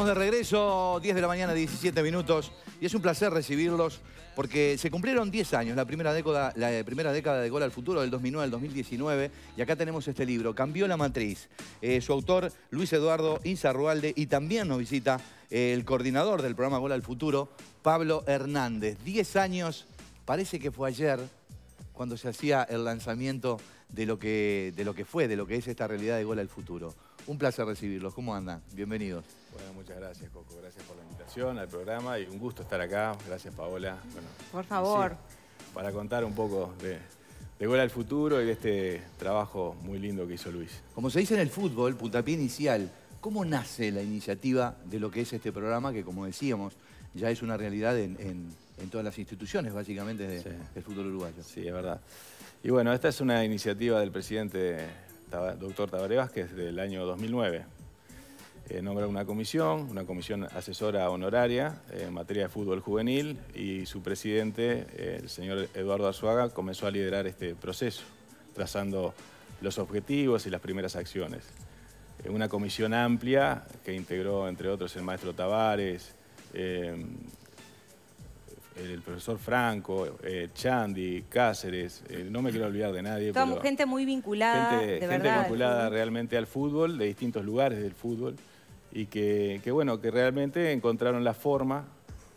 Estamos de regreso, 10 de la mañana, 17 minutos, y es un placer recibirlos porque se cumplieron 10 años, la primera década, la primera década de Gol al Futuro, del 2009 al 2019, y acá tenemos este libro, Cambió la Matriz. Eh, su autor, Luis Eduardo Inzarrualde, y también nos visita el coordinador del programa Gol al Futuro, Pablo Hernández. 10 años, parece que fue ayer, cuando se hacía el lanzamiento de lo que, de lo que fue, de lo que es esta realidad de Gol al Futuro. Un placer recibirlos. ¿Cómo andan? Bienvenidos. Bueno, muchas gracias, Coco. Gracias por la invitación al programa y un gusto estar acá. Gracias, Paola. por favor. para contar un poco de, de Gol al Futuro y de este trabajo muy lindo que hizo Luis. Como se dice en el fútbol, puntapié inicial, ¿cómo nace la iniciativa de lo que es este programa que, como decíamos, ya es una realidad en, todas las instituciones, básicamente, del fútbol uruguayo? Sí, es verdad. Y bueno, esta es una iniciativa del presidente doctor Tabaré Vázquez del año 2009. Eh, nombra una comisión, una comisión asesora honoraria en materia de fútbol juvenil y su presidente, el señor Eduardo Arzuaga, comenzó a liderar este proceso, trazando los objetivos y las primeras acciones. Eh, una comisión amplia que integró, entre otros, el maestro Tavares, eh, el profesor Franco, eh, Chandi, Cáceres, eh, no me quiero olvidar de nadie. gente muy vinculada, gente, vinculada realmente al fútbol, de distintos lugares del fútbol, y que, bueno, que realmente encontraron la forma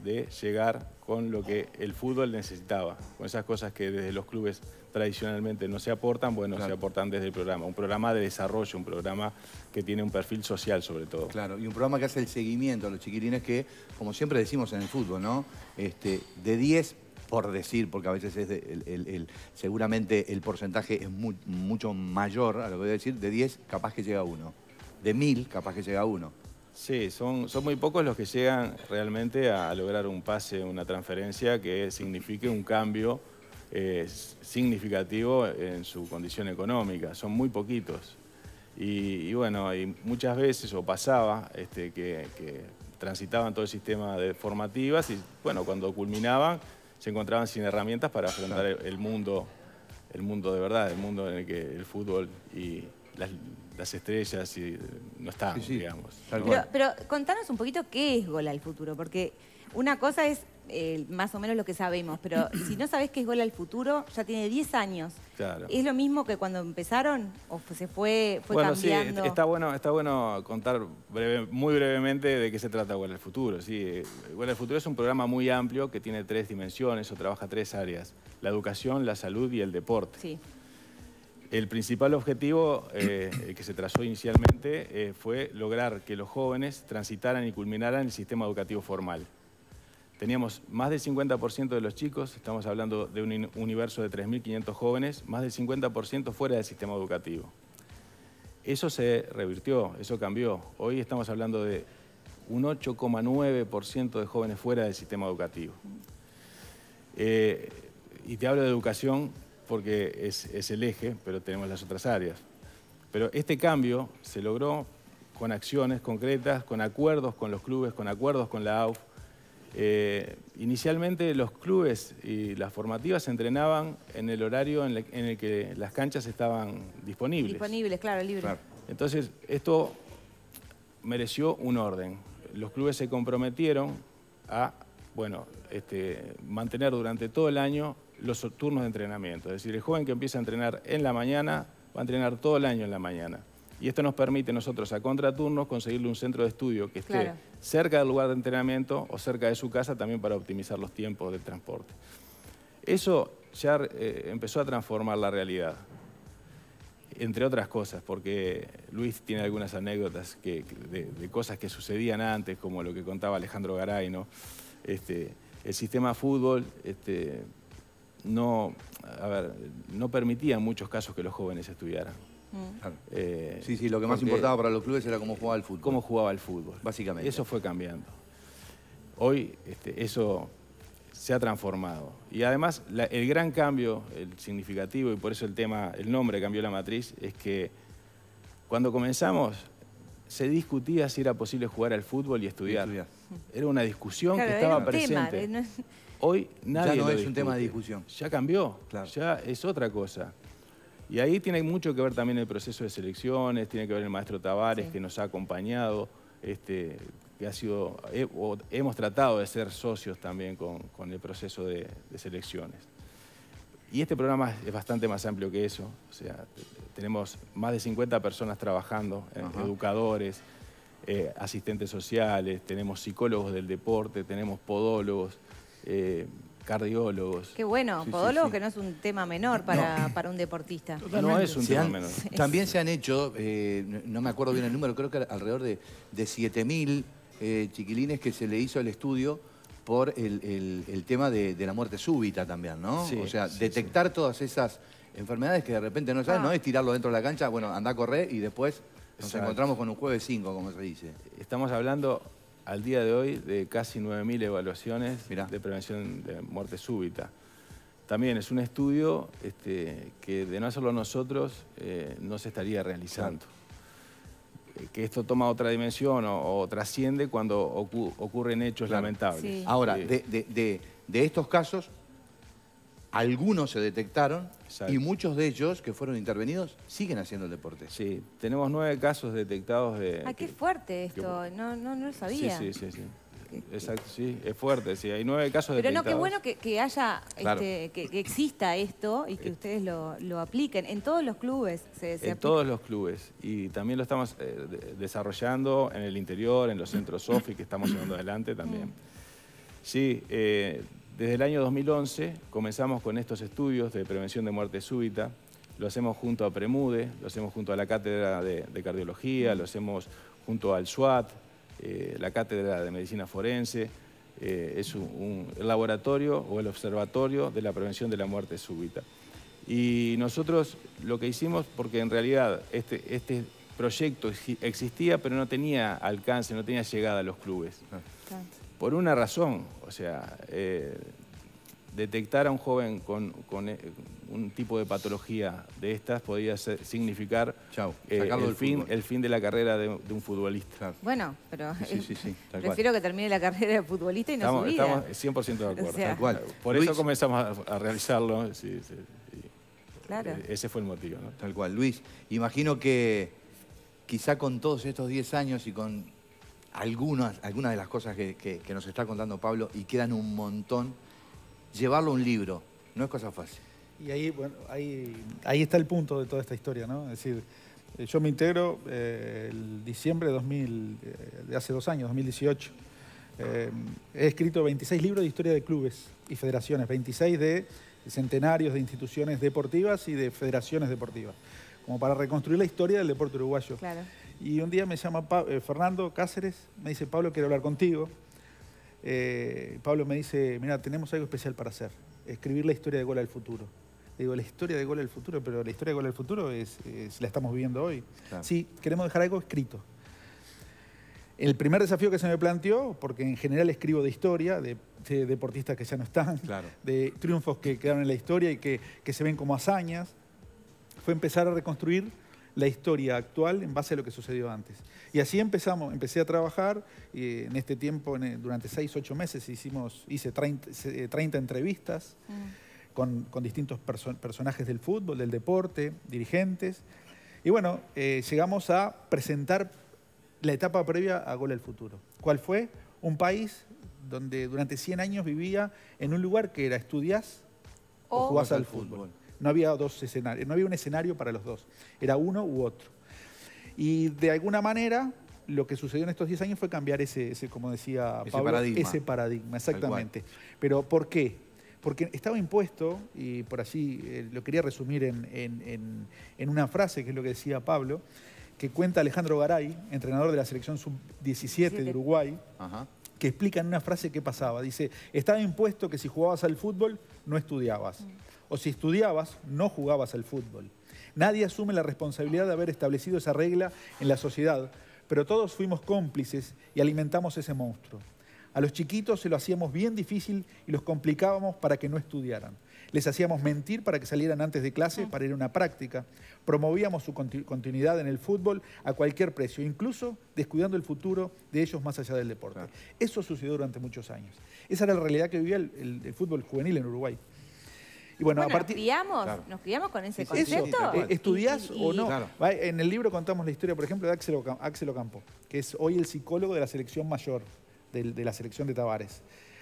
de llegar con lo que el fútbol necesitaba, con esas cosas que desde los clubes tradicionalmente no se aportan, bueno, se aportan desde el programa. Un programa de desarrollo, un programa que tiene un perfil social sobre todo. Claro, y un programa que hace el seguimiento a los chiquilines que, como siempre decimos en el fútbol, ¿no? Este, de 10 por decir, porque a veces es el, seguramente el porcentaje es mucho mayor, a lo que voy a decir, de 10 capaz que llega uno, de 1000 capaz que llega uno. Sí, son, son muy pocos los que llegan realmente a lograr un pase, una transferencia que signifique un cambio eh, significativo en su condición económica. Son muy poquitos. Y, bueno, y muchas veces, o pasaba, este, que, transitaban todo el sistema de formativas y bueno, cuando culminaban se encontraban sin herramientas para afrontar el, mundo, el mundo de verdad, el mundo en el que el fútbol y las, estrellas y, no están, digamos. Pero, contanos un poquito qué es Gol al Futuro, porque una cosa es eh, más o menos lo que sabemos, pero si no sabés qué es Gol al Futuro, ya tiene 10 años. Claro. ¿Es lo mismo que cuando empezaron o se fue, fue bueno, cambiando? Sí, está bueno, está bueno contar muy brevemente de qué se trata Gol al Futuro. Sí, Gol al Futuro es un programa muy amplio que tiene tres dimensiones o trabaja tres áreas. La educación, la salud y el deporte. Sí. El principal objetivo eh, que se trazó inicialmente eh, fue lograr que los jóvenes transitaran y culminaran el sistema educativo formal. Teníamos más del 50% de los chicos, estamos hablando de un universo de 3.500 jóvenes, más del 50% fuera del sistema educativo. Eso se revirtió, eso cambió. Hoy estamos hablando de un 8,9% de jóvenes fuera del sistema educativo. Eh, y te hablo de educación porque es, el eje, pero tenemos las otras áreas. Pero este cambio se logró con acciones concretas, con acuerdos con los clubes, con acuerdos con la AUF. Eh, inicialmente los clubes y las formativas se entrenaban en el horario en, el que las canchas estaban disponibles. Disponibles, claro, libre. Entonces, esto mereció un orden. Los clubes se comprometieron a bueno, este, mantener durante todo el año los turnos de entrenamiento. Es decir, el joven que empieza a entrenar en la mañana va a entrenar todo el año en la mañana. Y esto nos permite nosotros a contraturnos conseguirle un centro de estudio que esté cerca del lugar de entrenamiento o cerca de su casa también para optimizar los tiempos del transporte. Eso ya eh, empezó a transformar la realidad, entre otras cosas, porque Luis tiene algunas anécdotas de, cosas que sucedían antes, como lo que contaba Alejandro Garay, ¿no? Este, el sistema fútbol este, no, a ver, no permitía en muchos casos que los jóvenes estudiaran. Mm. Eh, sí, sí, lo que más importaba para los clubes era cómo jugaba el fútbol. Cómo jugaba el fútbol. Básicamente. Eso fue cambiando. Hoy este, eso se ha transformado. Y además el gran cambio, el significativo, y por eso el tema, el nombre cambió la matriz, es que cuando comenzamos se discutía si era posible jugar al fútbol y estudiar. Era una discusión que estaba presente. Hoy nadie ya no es un tema de discusión. Ya cambió, ya es otra cosa. Y ahí tiene mucho que ver también el proceso de selecciones, tiene que ver el maestro Tavares que nos ha acompañado, este, que ha sido, hemos tratado de ser socios también con, el proceso de, selecciones. Y este programa es bastante más amplio que eso, o sea, tenemos más de 50 personas trabajando, eh, educadores, eh, asistentes sociales, tenemos psicólogos del deporte, tenemos podólogos, eh, cardiólogos. Qué bueno, podólogos que no es un tema menor para, para un deportista. No es un tema menor. También se han hecho, no me acuerdo bien el número, creo que alrededor de, de 7.000 eh, chiquilines que se le hizo el estudio por el, tema de, la muerte súbita también, ¿no? o sea, detectar todas esas enfermedades que de repente no sabes, no es tirarlo dentro de la cancha, bueno, anda a correr y después nos encontramos con un jueves 5, como se dice. Estamos hablando al día de hoy de casi 9.000 evaluaciones de prevención de muerte súbita. También es un estudio este, que de no hacerlo nosotros eh, no se estaría realizando. Que esto toma otra dimensión o, trasciende cuando ocurren hechos lamentables. Ahora, de, estos casos, algunos se detectaron y muchos de ellos que fueron intervenidos siguen haciendo el deporte. Sí, tenemos nueve casos detectados de... Ah, qué fuerte esto, no, no, no lo sabía. Sí, sí, sí. sí. Exacto, sí, es fuerte, sí, hay nueve casos Pero no, qué bueno que, haya, este, que, exista esto y que eh. ustedes lo, apliquen en todos los clubes. en todos los clubes y también lo estamos eh, desarrollando en el interior, en los centros SOFI que estamos llevando adelante también. Sí, eh, desde el año 2011 comenzamos con estos estudios de prevención de muerte súbita. Lo hacemos junto a Premude, lo hacemos junto a la Cátedra de, de Cardiología, lo hacemos junto al SWAT, eh, la Cátedra de Medicina Forense, eh, es un, laboratorio o el observatorio de la prevención de la muerte súbita. Y nosotros lo que hicimos, porque en realidad este, este proyecto existía, pero no tenía alcance, no tenía llegada a los clubes. Ah. Por una razón, o sea, eh, detectar a un joven con, un tipo de patología de estas podría significar eh, el, fin, el fin de la carrera de, un futbolista. Bueno, pero prefiero que termine la carrera de futbolista y no estamos, Estamos 100% de acuerdo. Por eso comenzamos a, realizarlo. claro. E-, ese fue el motivo. Tal cual. Luis, imagino que quizá con todos estos 10 años y con algunas, algunas de las cosas que, que nos está contando Pablo, y quedan un montón, llevarlo a un libro. No es cosa fácil. Y ahí, bueno, ahí, ahí está el punto de toda esta historia, ¿no? Es decir, eh, yo me integro eh, el diciembre de, 2000, eh, de hace dos años, 2018. he escrito 26 libros de historia de clubes y federaciones, 26 de centenarios de instituciones deportivas y de federaciones deportivas, como para reconstruir la historia del deporte uruguayo. Claro. Y un día me llama Fernando Cáceres, me dice, Pablo, quiero hablar contigo. Eh, Pablo me dice, mira, tenemos algo especial para hacer, escribir la historia de Gol al Futuro. Digo, la historia de Gol al Futuro, pero la historia de Gol al Futuro es, la estamos viviendo hoy. Sí, queremos dejar algo escrito. El primer desafío que se me planteó, porque en general escribo de historia, de, deportistas que ya no están, de triunfos que quedaron en la historia y que, que se ven como hazañas, fue empezar a reconstruir la historia actual en base a lo que sucedió antes. Y así empezamos, empecé a trabajar y en este tiempo, durante seis, ocho meses, hicimos, hice 30, entrevistas mm. Con, distintos personajes del fútbol, del deporte, dirigentes. Y bueno, eh, llegamos a presentar la etapa previa a Gol al Futuro. ¿Cuál fue? Un país donde durante 100 años vivía en un lugar que era estudias o, jugás al fútbol. No había dos escenarios, no había un escenario para los dos, era uno u otro. Y de alguna manera lo que sucedió en estos 10 años fue cambiar ese, como decía Pablo, ese paradigma, exactamente. Pero ¿por qué? Porque estaba impuesto, y por así eh, lo quería resumir en, una frase, que es lo que decía Pablo, que cuenta Alejandro Garay, entrenador de la selección sub-17 de Uruguay, que explica en una frase qué pasaba. Dice, estaba impuesto que si jugabas al fútbol, no estudiabas. Mm o si estudiabas, no jugabas al fútbol. Nadie asume la responsabilidad de haber establecido esa regla en la sociedad, pero todos fuimos cómplices y alimentamos ese monstruo. A los chiquitos se lo hacíamos bien difícil y los complicábamos para que no estudiaran. Les hacíamos mentir para que salieran antes de clase para ir a una práctica. Promovíamos su continuidad en el fútbol a cualquier precio, incluso descuidando el futuro de ellos más allá del deporte. Eso sucedió durante muchos años. Esa era la realidad que vivía el fútbol juvenil en Uruguay. Y bueno, ¿nos, criamos, ¿nos criamos con ese concepto? ¿Estudiás o no? En el libro contamos la historia, por ejemplo, de Axel, Ocampo, que es hoy el psicólogo de la selección mayor, de, la selección de Tavares.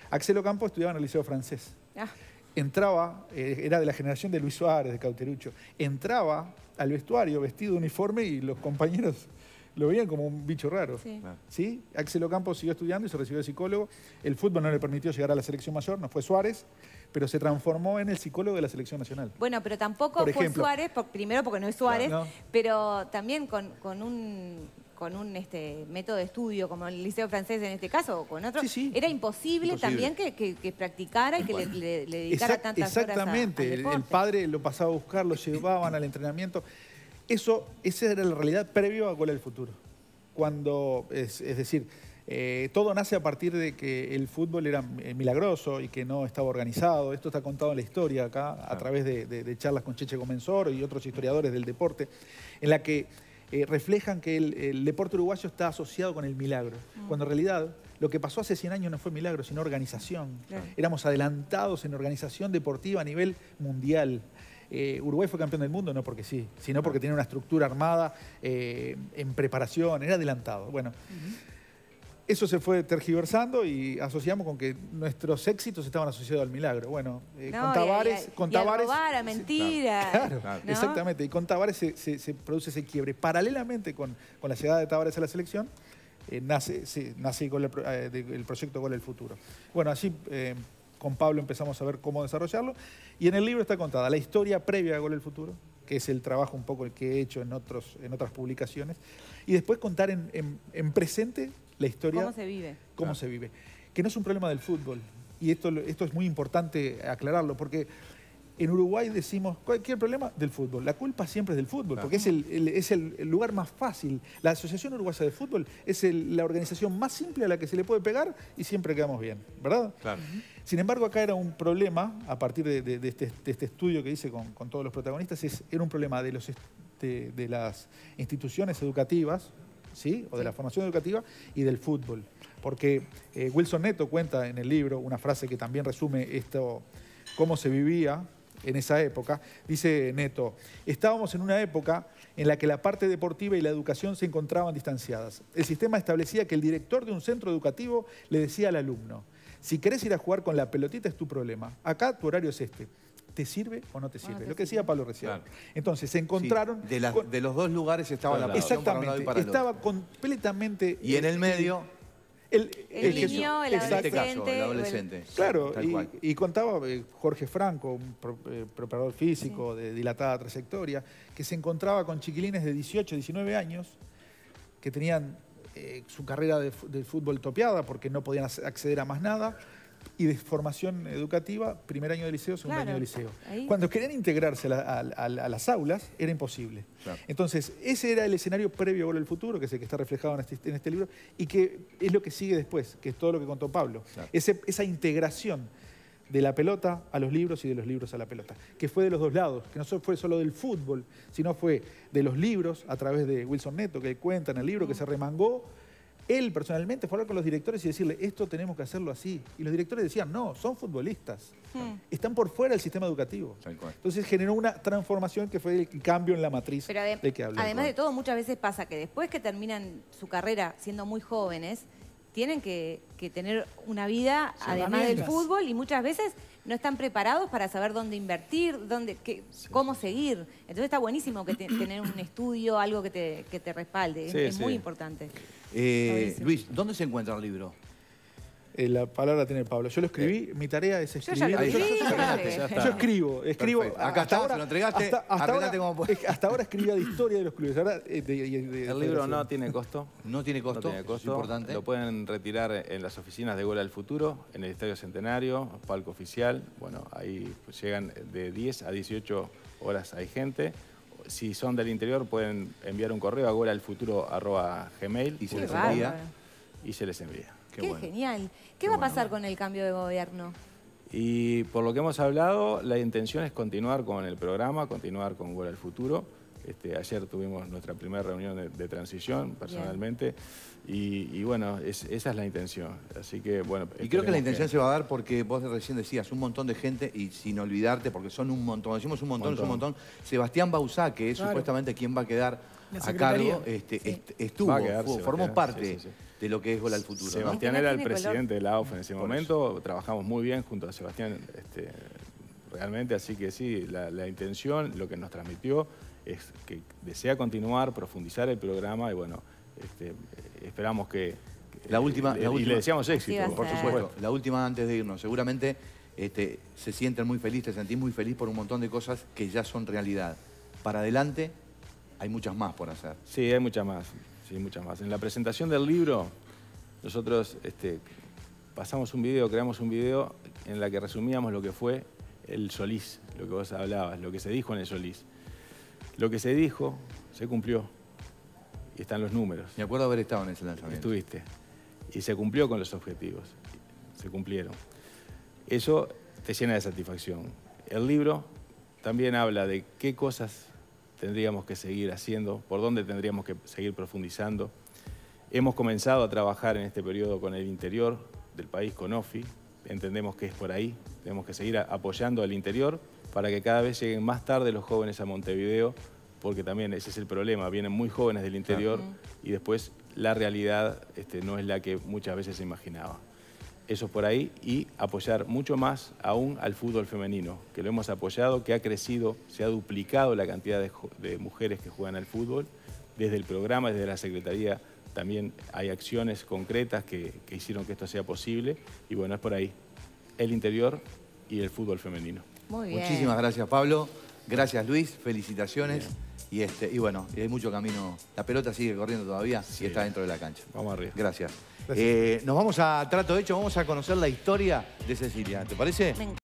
Axel Ocampo estudiaba en el Liceo Francés. Ah. Entraba, eh, era de la generación de Luis Suárez, de Cauterucho, entraba al vestuario vestido de uniforme y los compañeros lo veían como un bicho raro. Sí. Axel Ocampo siguió estudiando y se recibió de psicólogo. El fútbol no le permitió llegar a la selección mayor, no fue Suárez, pero se transformó en el psicólogo de la selección nacional. Bueno, pero tampoco fue Suárez, primero porque no es Suárez, pero también con, un con un este, método de estudio como el Liceo Francés en este caso, o con otro, era imposible, también que, practicara y que le, dedicara tantas horas Exactamente, el padre lo pasaba a buscar, lo llevaban al entrenamiento. Eso, esa era la realidad previo a Gol del Futuro. Cuando, es, decir, eh, todo nace a partir de que el fútbol era eh, milagroso y que no estaba organizado. Esto está contado en la historia acá, a través de, charlas con Cheche Comensor y otros historiadores del deporte, en la que eh, reflejan que el, deporte uruguayo está asociado con el milagro, mm. cuando en realidad lo que pasó hace 100 años no fue milagro, sino organización. Éramos adelantados en organización deportiva a nivel mundial. Eh, Uruguay fue campeón del mundo no porque sí, sino porque tiene una estructura armada eh, en preparación, era adelantado. Bueno, eso se fue tergiversando y asociamos con que nuestros éxitos estaban asociados al milagro. Bueno, eh, con Tavares... con Tavares, a, mentira. Claro, exactamente. Y con Tavares se, produce ese quiebre. Paralelamente con, la llegada de Tavares a la selección, nace, nace el, proyecto Gol del Futuro. Bueno, así con Pablo empezamos a ver cómo desarrollarlo. Y en el libro está contada la historia previa a Gol del Futuro, que es el trabajo un poco el que he hecho en, otros, en otras publicaciones. Y después contar en, presente la historia. ¿Cómo se vive? Cómo se vive. Que no es un problema del fútbol. Y esto, esto es muy importante aclararlo, porque en Uruguay decimos, cualquier problema del fútbol. La culpa siempre es del fútbol, porque es, el, es el, lugar más fácil. La Asociación Uruguaya de Fútbol es la organización más simple a la que se le puede pegar y siempre quedamos bien, ¿verdad? Claro. Sin embargo, acá era un problema, a partir de, este, este, estudio que hice con, todos los protagonistas, es, era un problema de, los, de, las instituciones educativas, ¿sí? o de la formación educativa, y del fútbol. Porque eh, Wilson Neto cuenta en el libro una frase que también resume esto, cómo se vivía en esa época, dice Neto, estábamos en una época en la que la parte deportiva y la educación se encontraban distanciadas. El sistema establecía que el director de un centro educativo le decía al alumno, si querés ir a jugar con la pelotita es tu problema, acá tu horario es este. ¿Te sirve o no te sirve? Lo que decía Pablo recién. Entonces, se encontraron... de, los dos lugares estaba la Exactamente, estaba completamente... Y en el medio el, niño, el adolescente. Claro, y, contaba eh, Jorge Franco, un eh, preparador físico de dilatada trayectoria, que se encontraba con chiquilines de 18, 19 años que tenían eh, su carrera de, fútbol topeada porque no podían acceder a más nada y de formación educativa, primer año de liceo, segundo año de liceo. Cuando querían integrarse a, las aulas, era imposible. Entonces, ese era el escenario previo a Gol del Futuro, que es el que está reflejado en este, este, libro, y que es lo que sigue después, que es todo lo que contó Pablo. esa integración de la pelota a los libros y de los libros a la pelota, que fue de los dos lados, que no fue solo del fútbol, sino fue de los libros, a través de Wilson Neto, que cuenta en el libro, que se remangó él personalmente fue hablar con los directores y decirle, esto tenemos que hacerlo así. Y los directores decían, no, son futbolistas. Hmm. Están por fuera del sistema educativo. Entonces generó una transformación que fue el cambio en la matriz de que Además de todo, muchas veces pasa que después que terminan su carrera siendo muy jóvenes, tienen que, tener una vida además del fútbol y muchas veces no están preparados para saber dónde invertir, dónde, cómo seguir. Entonces está buenísimo que tener un estudio, algo que te, te respalde. es, muy importante. Eh, Luis, ¿dónde se encuentra el libro? Eh, la palabra tiene Pablo. Yo lo escribí, mi tarea es escribir. Yo, escribo, escribo. Acá está, ahora, lo entregaste. Hasta, ahora, hasta ahora escribía de historia de los clubes. Eh, el libro no tiene costo. No tiene costo, no tiene costo. Es importante. Lo pueden retirar en las oficinas de Gola del Futuro, en el Estadio Centenario, palco oficial. Bueno, ahí llegan de 10 a 18 horas hay gente si son del interior pueden enviar un correo a golalfuturo.gmail y se les envía. Y se les envía. Qué, genial. ¿Qué, va a pasar con el cambio de gobierno? Y por lo que hemos hablado, la intención es continuar con el programa, continuar con Gol al Futuro. Este, ayer tuvimos nuestra primera reunión de, transición personalmente y, bueno, esa es la intención. Así que bueno. Y creo que la intención se va a dar porque vos recién decías un montón de gente y sin olvidarte, porque son un montón, decimos un montón, es un montón. Sebastián Bausá, que es supuestamente quien va a quedar a cargo, este, estuvo, formó parte. de lo que es Gol al Futuro. Sebastián era el presidente de la AUF en ese momento, trabajamos muy bien junto a Sebastián este, realmente, así que sí, la intención, lo que nos transmitió es que desea continuar, profundizar el programa y bueno, este, esperamos que... La última, y, le deseamos éxito. por supuesto. La última antes de irnos. Seguramente este, se sienten muy felices, te sentís muy feliz por un montón de cosas que ya son realidad. Para adelante hay muchas más por hacer. Sí, hay muchas más. Sí, muchas más. En la presentación del libro, nosotros este, pasamos un video, creamos un video en la que resumíamos lo que fue el Solís, lo que vos hablabas, lo que se dijo en el Solís. Lo que se dijo se cumplió y están los números. Me acuerdo haber estado en ese lanzamiento. Estuviste. Y se cumplió con los objetivos. Se cumplieron. Eso te llena de satisfacción. El libro también habla de qué cosas tendríamos que seguir haciendo, por dónde tendríamos que seguir profundizando. Hemos comenzado a trabajar en este periodo con el interior del país, con OFI. Entendemos que es por ahí. Tenemos que seguir apoyando al interior para que cada vez lleguen más tarde los jóvenes a Montevideo, porque también ese es el problema, vienen muy jóvenes del interior y después la realidad este, no es la que muchas veces se imaginaba. Eso por ahí y apoyar mucho más aún al fútbol femenino, que lo hemos apoyado, que ha crecido, se ha duplicado la cantidad de, mujeres que juegan al fútbol. Desde el programa, desde la Secretaría, también hay acciones concretas que, que hicieron que esto sea posible. Y bueno, es por ahí, el interior y el fútbol femenino. Muchísimas gracias, Pablo. Gracias, Luis. Felicitaciones. Y, este, y bueno, hay mucho camino. La pelota sigue corriendo todavía y está dentro de la cancha. Vamos arriba. Gracias. Eh, nos vamos a trato hecho, vamos a conocer la historia de Cecilia. ¿Te parece?